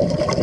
you